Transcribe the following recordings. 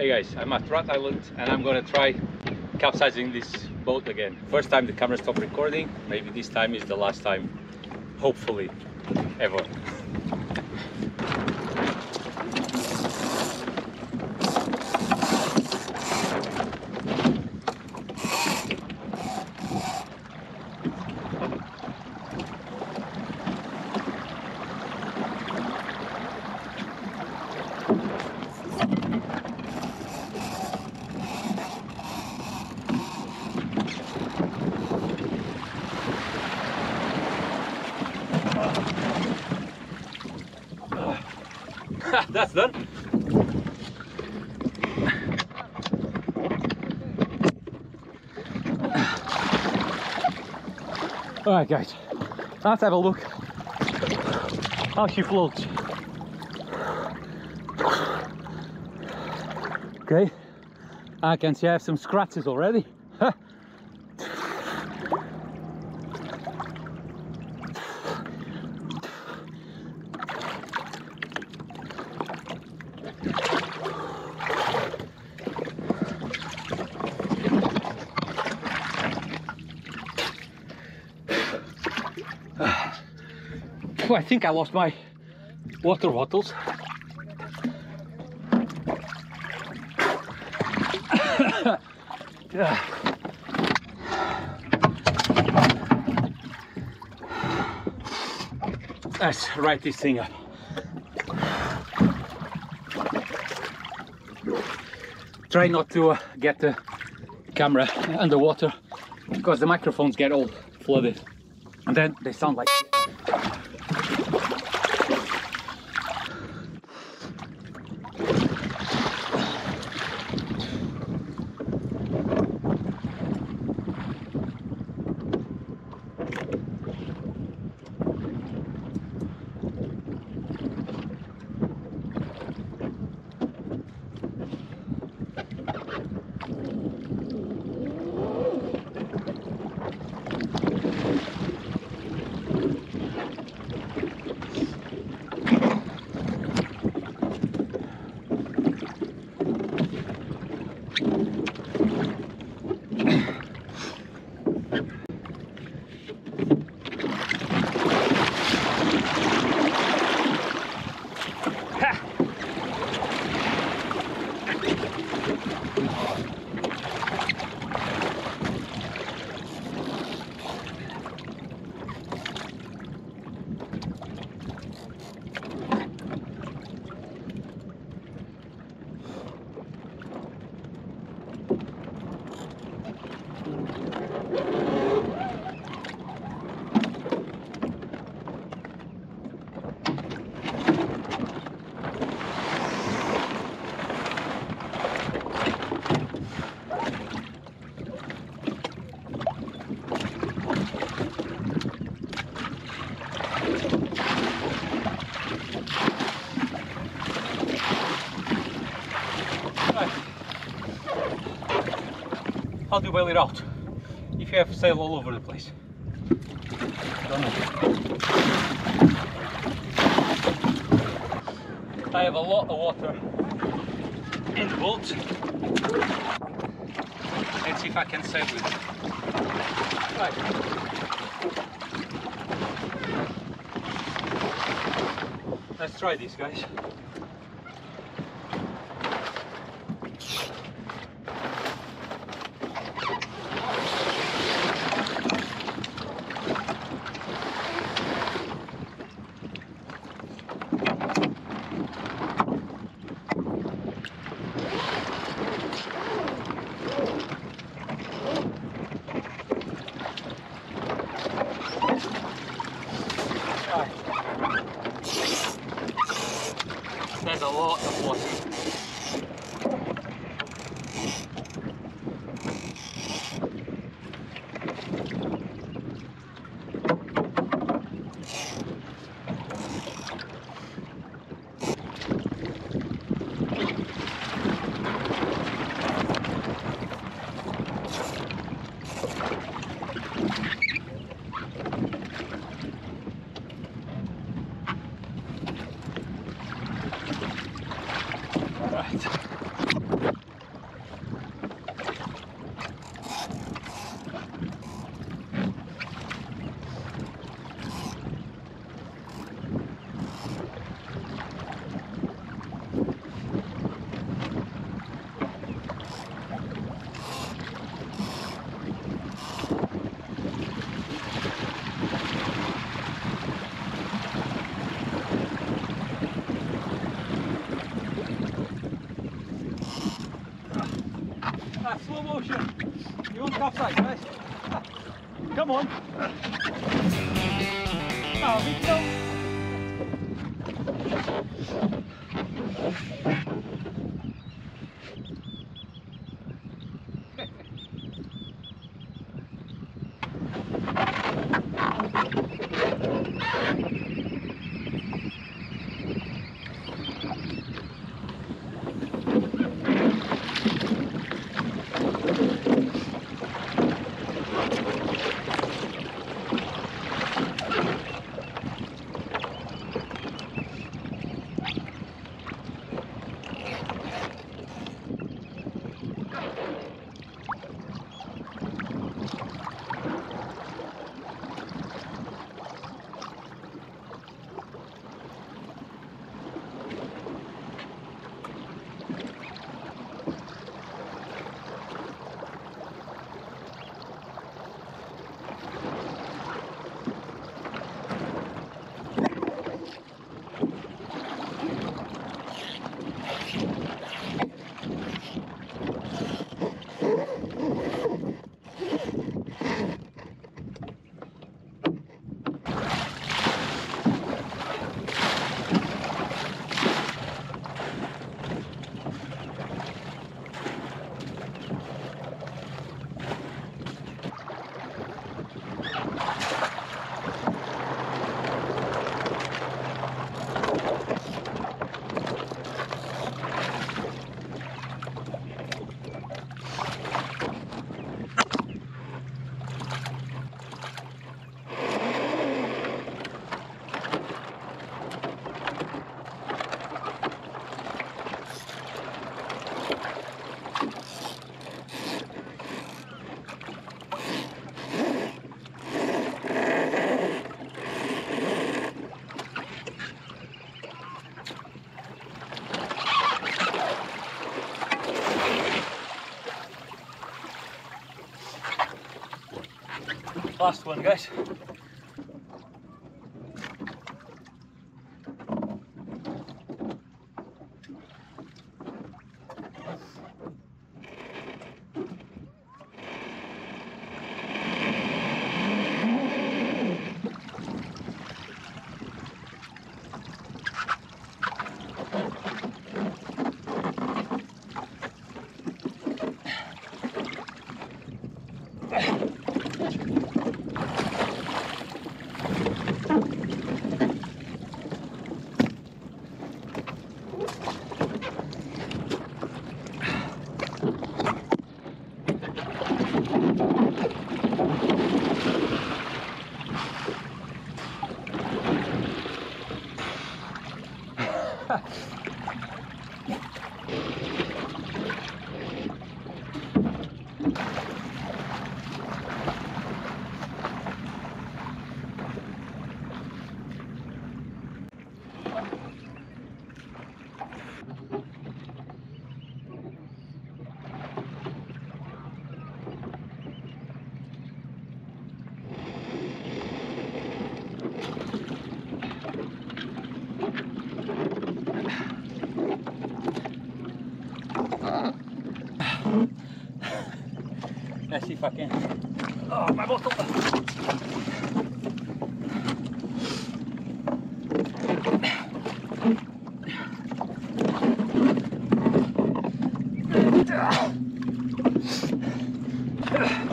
Hey guys, I'm at Rat Island and I'm gonna try capsizing this boat again. First time the camera stopped recording, maybe this time is the last time, hopefully, ever. That's done. Alright guys, let's have a look how she floats. Okay, I can see I have some scratches already. Oh, I think I lost my water bottles. yeah. Let's right this thing up. Try not to uh, get the camera underwater because the microphones get all flooded and then they sound like How do you bail it out? If you have sail all over the place. I have a lot of water in the boat. Let's see if I can sail with it. Right. Let's try this guys. bốn ở bên trong Last one, guys. See if I can. Oh, my bottle. That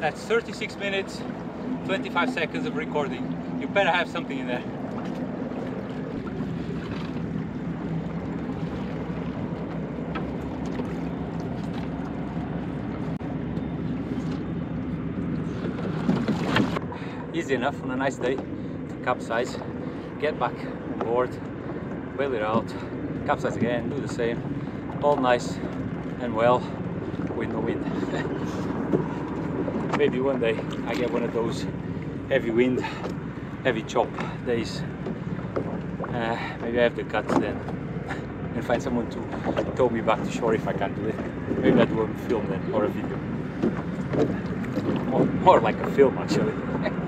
That's 36 minutes, 25 seconds of recording. You better have something in there. Easy enough on a nice day. To capsize, get back on board, bail it out, capsize again, do the same, all nice and well. With no wind. Maybe one day I get one of those heavy wind, heavy chop days. Uh, maybe I have the guts then and find someone to tow me back to shore if I can't do it. Maybe I do a film then or a video. More, more like a film actually.